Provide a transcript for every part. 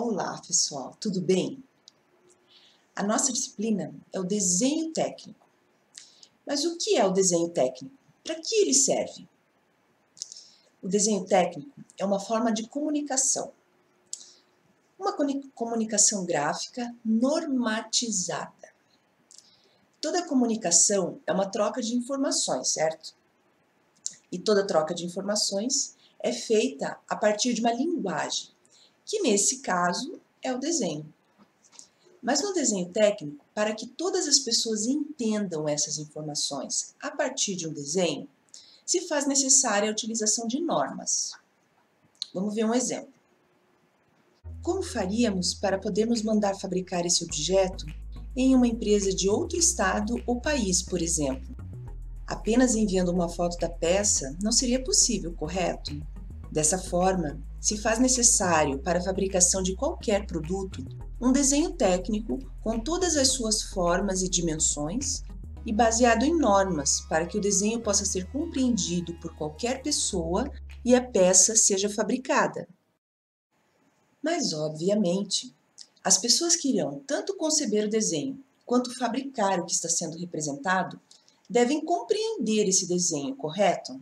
Olá, pessoal, tudo bem? A nossa disciplina é o desenho técnico. Mas o que é o desenho técnico? Para que ele serve? O desenho técnico é uma forma de comunicação. Uma comunicação gráfica normatizada. Toda comunicação é uma troca de informações, certo? E toda troca de informações é feita a partir de uma linguagem, que nesse caso é o desenho. Mas no desenho técnico, para que todas as pessoas entendam essas informações a partir de um desenho, se faz necessária a utilização de normas. Vamos ver um exemplo. Como faríamos para podermos mandar fabricar esse objeto em uma empresa de outro estado ou país, por exemplo? Apenas enviando uma foto da peça não seria possível, correto? Dessa forma, se faz necessário para a fabricação de qualquer produto um desenho técnico com todas as suas formas e dimensões e baseado em normas para que o desenho possa ser compreendido por qualquer pessoa e a peça seja fabricada. Mas, obviamente, as pessoas que irão tanto conceber o desenho quanto fabricar o que está sendo representado devem compreender esse desenho, correto?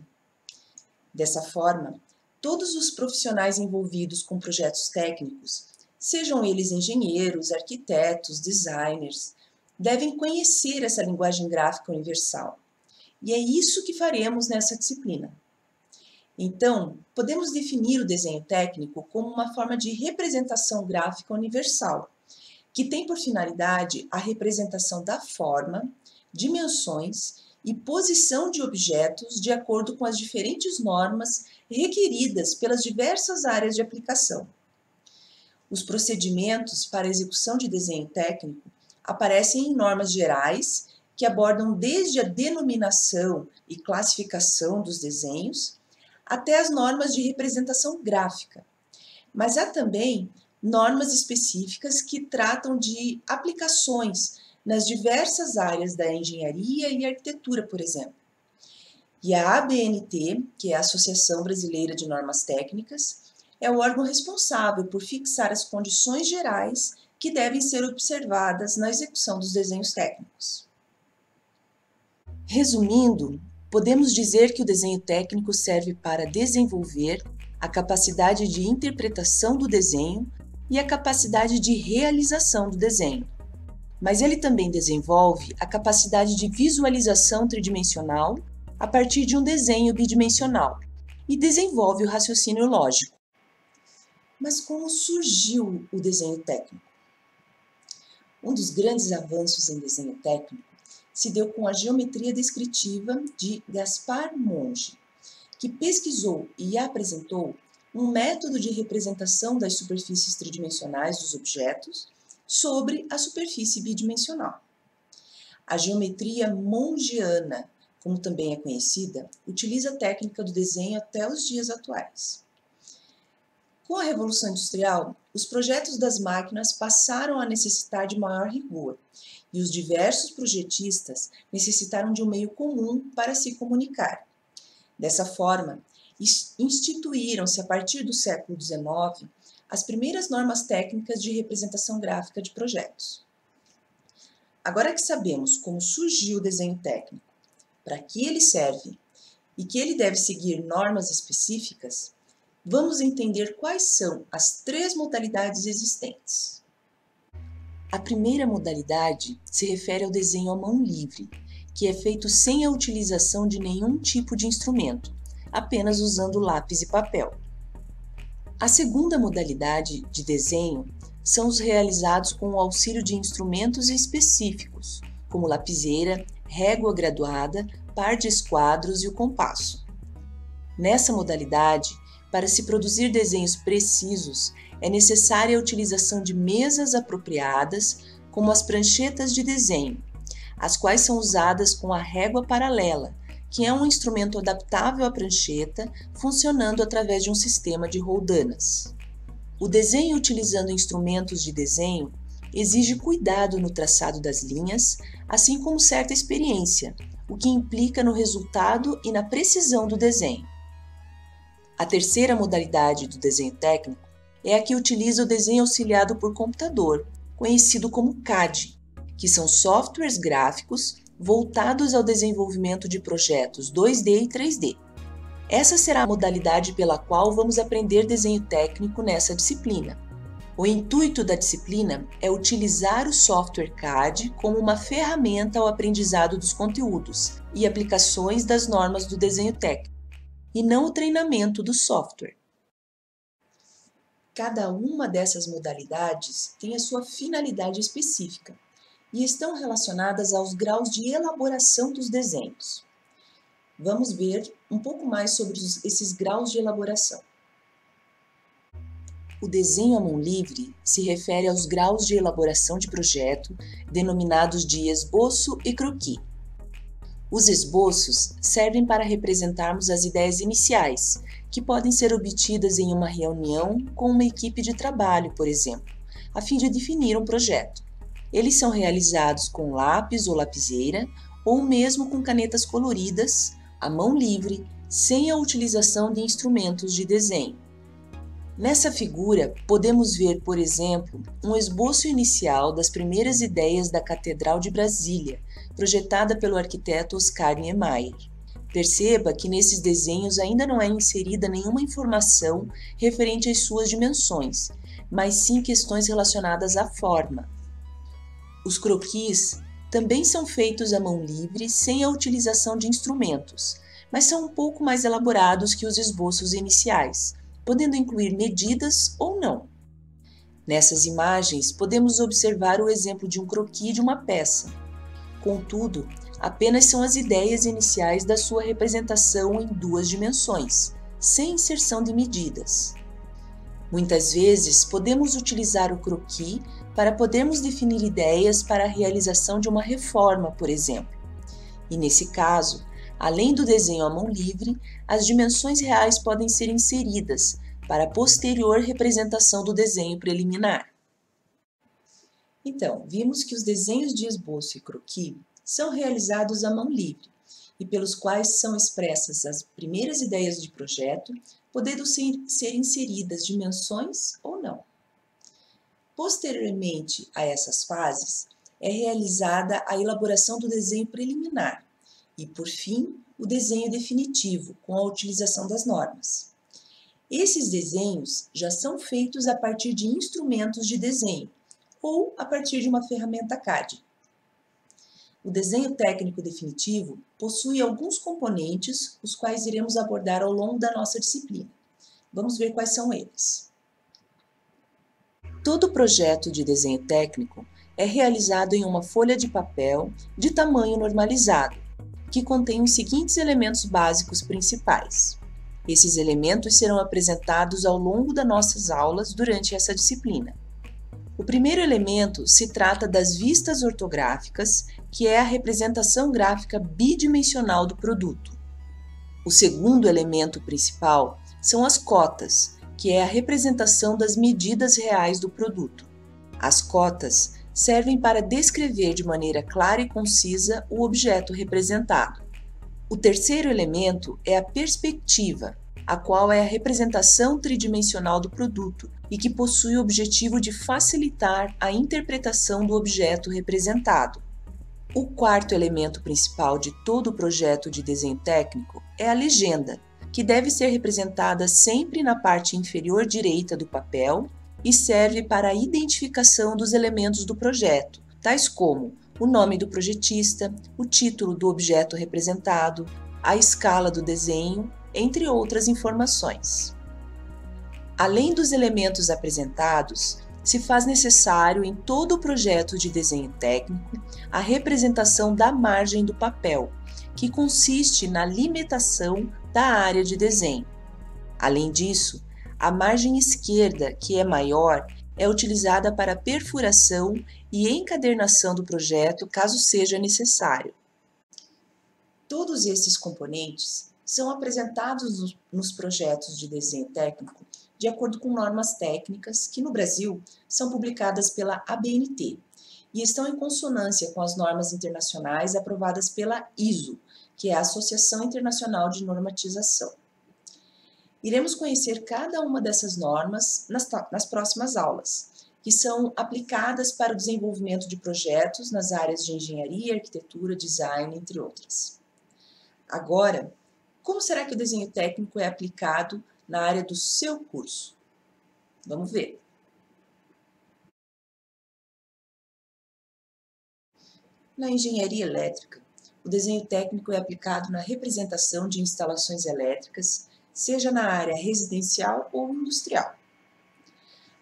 Dessa forma, todos os profissionais envolvidos com projetos técnicos, sejam eles engenheiros, arquitetos, designers, devem conhecer essa linguagem gráfica universal. E é isso que faremos nessa disciplina. Então, podemos definir o desenho técnico como uma forma de representação gráfica universal, que tem por finalidade a representação da forma, dimensões e posição de objetos de acordo com as diferentes normas requeridas pelas diversas áreas de aplicação. Os procedimentos para execução de desenho técnico aparecem em normas gerais que abordam desde a denominação e classificação dos desenhos até as normas de representação gráfica. Mas há também normas específicas que tratam de aplicações nas diversas áreas da engenharia e arquitetura, por exemplo. E a ABNT, que é a Associação Brasileira de Normas Técnicas, é o órgão responsável por fixar as condições gerais que devem ser observadas na execução dos desenhos técnicos. Resumindo, podemos dizer que o desenho técnico serve para desenvolver a capacidade de interpretação do desenho e a capacidade de realização do desenho. Mas ele também desenvolve a capacidade de visualização tridimensional a partir de um desenho bidimensional e desenvolve o raciocínio lógico. Mas como surgiu o desenho técnico? Um dos grandes avanços em desenho técnico se deu com a geometria descritiva de Gaspar Monge, que pesquisou e apresentou um método de representação das superfícies tridimensionais dos objetos sobre a superfície bidimensional. A geometria mongiana como também é conhecida, utiliza a técnica do desenho até os dias atuais. Com a Revolução Industrial, os projetos das máquinas passaram a necessitar de maior rigor, e os diversos projetistas necessitaram de um meio comum para se comunicar. Dessa forma, instituíram-se a partir do século XIX as primeiras normas técnicas de representação gráfica de projetos. Agora que sabemos como surgiu o desenho técnico, para que ele serve e que ele deve seguir normas específicas, vamos entender quais são as três modalidades existentes. A primeira modalidade se refere ao desenho à mão livre, que é feito sem a utilização de nenhum tipo de instrumento, apenas usando lápis e papel. A segunda modalidade de desenho são os realizados com o auxílio de instrumentos específicos, como lapiseira, régua graduada, par de esquadros e o compasso. Nessa modalidade, para se produzir desenhos precisos, é necessária a utilização de mesas apropriadas, como as pranchetas de desenho, as quais são usadas com a régua paralela, que é um instrumento adaptável à prancheta, funcionando através de um sistema de roldanas. O desenho utilizando instrumentos de desenho exige cuidado no traçado das linhas, assim como certa experiência, o que implica no resultado e na precisão do desenho. A terceira modalidade do desenho técnico é a que utiliza o desenho auxiliado por computador, conhecido como CAD, que são softwares gráficos voltados ao desenvolvimento de projetos 2D e 3D. Essa será a modalidade pela qual vamos aprender desenho técnico nessa disciplina. O intuito da disciplina é utilizar o software CAD como uma ferramenta ao aprendizado dos conteúdos e aplicações das normas do desenho técnico, e não o treinamento do software. Cada uma dessas modalidades tem a sua finalidade específica e estão relacionadas aos graus de elaboração dos desenhos. Vamos ver um pouco mais sobre esses graus de elaboração. O desenho à mão livre se refere aos graus de elaboração de projeto, denominados de esboço e croquis. Os esboços servem para representarmos as ideias iniciais, que podem ser obtidas em uma reunião com uma equipe de trabalho, por exemplo, a fim de definir um projeto. Eles são realizados com lápis ou lapiseira, ou mesmo com canetas coloridas, à mão livre, sem a utilização de instrumentos de desenho. Nessa figura, podemos ver, por exemplo, um esboço inicial das primeiras ideias da Catedral de Brasília, projetada pelo arquiteto Oscar Niemeyer. Perceba que nesses desenhos ainda não é inserida nenhuma informação referente às suas dimensões, mas sim questões relacionadas à forma. Os croquis também são feitos à mão livre sem a utilização de instrumentos, mas são um pouco mais elaborados que os esboços iniciais, podendo incluir medidas ou não. Nessas imagens, podemos observar o exemplo de um croquis de uma peça. Contudo, apenas são as ideias iniciais da sua representação em duas dimensões, sem inserção de medidas. Muitas vezes, podemos utilizar o croquis para podermos definir ideias para a realização de uma reforma, por exemplo. E nesse caso, além do desenho à mão livre, as dimensões reais podem ser inseridas para posterior representação do desenho preliminar. Então, vimos que os desenhos de esboço e croquis são realizados à mão livre e pelos quais são expressas as primeiras ideias de projeto, podendo ser, ser inseridas dimensões ou não. Posteriormente a essas fases, é realizada a elaboração do desenho preliminar e, por fim, o desenho definitivo, com a utilização das normas. Esses desenhos já são feitos a partir de instrumentos de desenho ou a partir de uma ferramenta CAD. O desenho técnico definitivo possui alguns componentes, os quais iremos abordar ao longo da nossa disciplina. Vamos ver quais são eles. Todo projeto de desenho técnico é realizado em uma folha de papel de tamanho normalizado, que contém os seguintes elementos básicos principais. Esses elementos serão apresentados ao longo das nossas aulas durante essa disciplina. O primeiro elemento se trata das vistas ortográficas, que é a representação gráfica bidimensional do produto. O segundo elemento principal são as cotas, que é a representação das medidas reais do produto. As cotas servem para descrever de maneira clara e concisa o objeto representado. O terceiro elemento é a perspectiva, a qual é a representação tridimensional do produto e que possui o objetivo de facilitar a interpretação do objeto representado. O quarto elemento principal de todo o projeto de desenho técnico é a legenda, que deve ser representada sempre na parte inferior direita do papel e serve para a identificação dos elementos do projeto, tais como o nome do projetista, o título do objeto representado, a escala do desenho, entre outras informações. Além dos elementos apresentados, se faz necessário em todo o projeto de desenho técnico a representação da margem do papel, que consiste na limitação da área de desenho. Além disso, a margem esquerda, que é maior, é utilizada para perfuração e encadernação do projeto, caso seja necessário. Todos esses componentes são apresentados nos projetos de desenho técnico de acordo com normas técnicas que no Brasil são publicadas pela ABNT e estão em consonância com as normas internacionais aprovadas pela ISO, que é a Associação Internacional de Normatização. Iremos conhecer cada uma dessas normas nas, nas próximas aulas, que são aplicadas para o desenvolvimento de projetos nas áreas de engenharia, arquitetura, design, entre outras. Agora, como será que o desenho técnico é aplicado na área do seu curso? Vamos ver. Na engenharia elétrica, o desenho técnico é aplicado na representação de instalações elétricas, seja na área residencial ou industrial.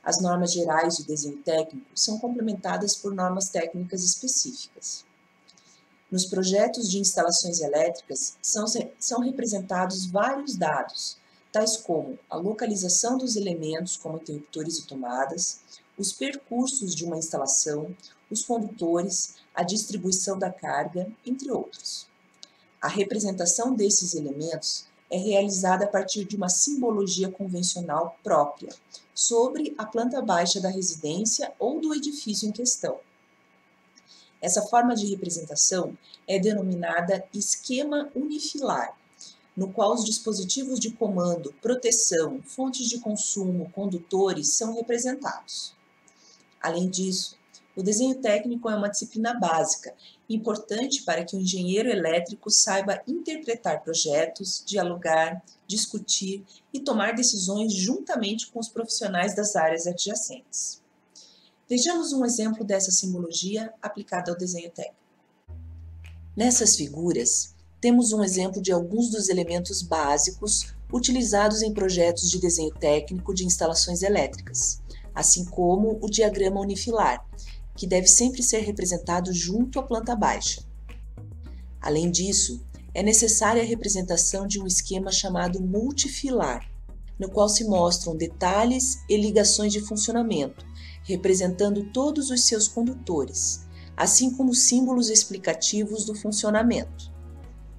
As normas gerais de desenho técnico são complementadas por normas técnicas específicas. Nos projetos de instalações elétricas são, são representados vários dados, tais como a localização dos elementos, como interruptores e tomadas, os percursos de uma instalação, os condutores, a distribuição da carga, entre outros. A representação desses elementos é realizada a partir de uma simbologia convencional própria, sobre a planta baixa da residência ou do edifício em questão. Essa forma de representação é denominada esquema unifilar, no qual os dispositivos de comando, proteção, fontes de consumo, condutores são representados. Além disso, o desenho técnico é uma disciplina básica, importante para que o engenheiro elétrico saiba interpretar projetos, dialogar, discutir e tomar decisões juntamente com os profissionais das áreas adjacentes. Vejamos um exemplo dessa simbologia aplicada ao desenho técnico. Nessas figuras, temos um exemplo de alguns dos elementos básicos utilizados em projetos de desenho técnico de instalações elétricas, assim como o diagrama unifilar, que deve sempre ser representado junto à planta baixa. Além disso, é necessária a representação de um esquema chamado multifilar, no qual se mostram detalhes e ligações de funcionamento, representando todos os seus condutores, assim como símbolos explicativos do funcionamento.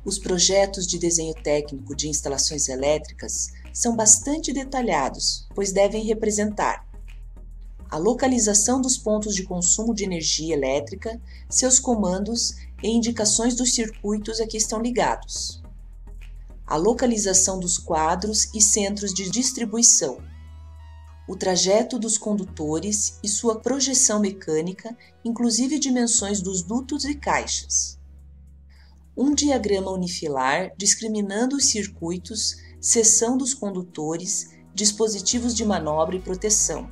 Os projetos de desenho técnico de instalações elétricas são bastante detalhados, pois devem representar a localização dos pontos de consumo de energia elétrica, seus comandos e indicações dos circuitos a que estão ligados. A localização dos quadros e centros de distribuição. O trajeto dos condutores e sua projeção mecânica, inclusive dimensões dos dutos e caixas. Um diagrama unifilar discriminando os circuitos, seção dos condutores, dispositivos de manobra e proteção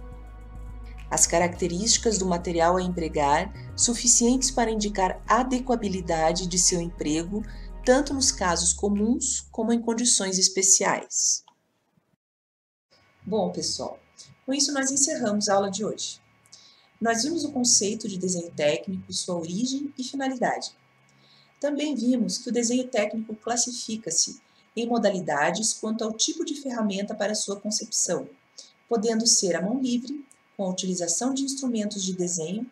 as características do material a empregar suficientes para indicar adequabilidade de seu emprego, tanto nos casos comuns como em condições especiais. Bom, pessoal, com isso nós encerramos a aula de hoje. Nós vimos o conceito de desenho técnico, sua origem e finalidade. Também vimos que o desenho técnico classifica-se em modalidades quanto ao tipo de ferramenta para sua concepção, podendo ser a mão livre, com a utilização de instrumentos de desenho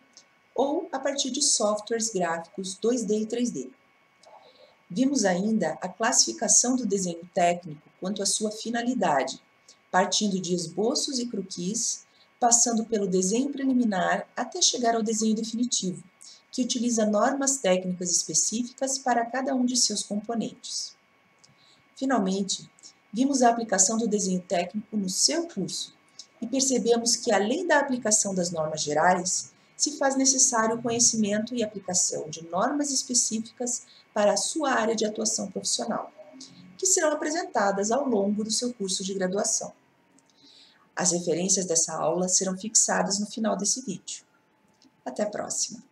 ou a partir de softwares gráficos 2D e 3D. Vimos ainda a classificação do desenho técnico quanto à sua finalidade, partindo de esboços e croquis, passando pelo desenho preliminar até chegar ao desenho definitivo, que utiliza normas técnicas específicas para cada um de seus componentes. Finalmente, vimos a aplicação do desenho técnico no seu curso, e percebemos que, além da aplicação das normas gerais, se faz necessário o conhecimento e aplicação de normas específicas para a sua área de atuação profissional, que serão apresentadas ao longo do seu curso de graduação. As referências dessa aula serão fixadas no final desse vídeo. Até a próxima!